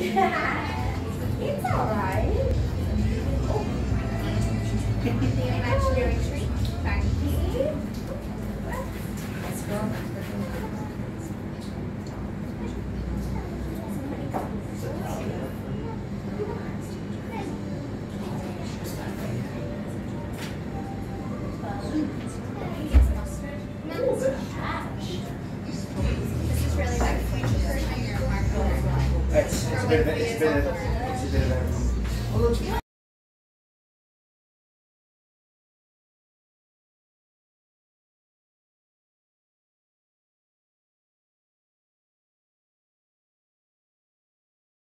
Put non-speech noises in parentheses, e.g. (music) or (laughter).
(laughs) it's alright. The imaginary tree. Thank you. Let's (laughs) go. It's, a bit of, it's a bit of, it's a bit of everything.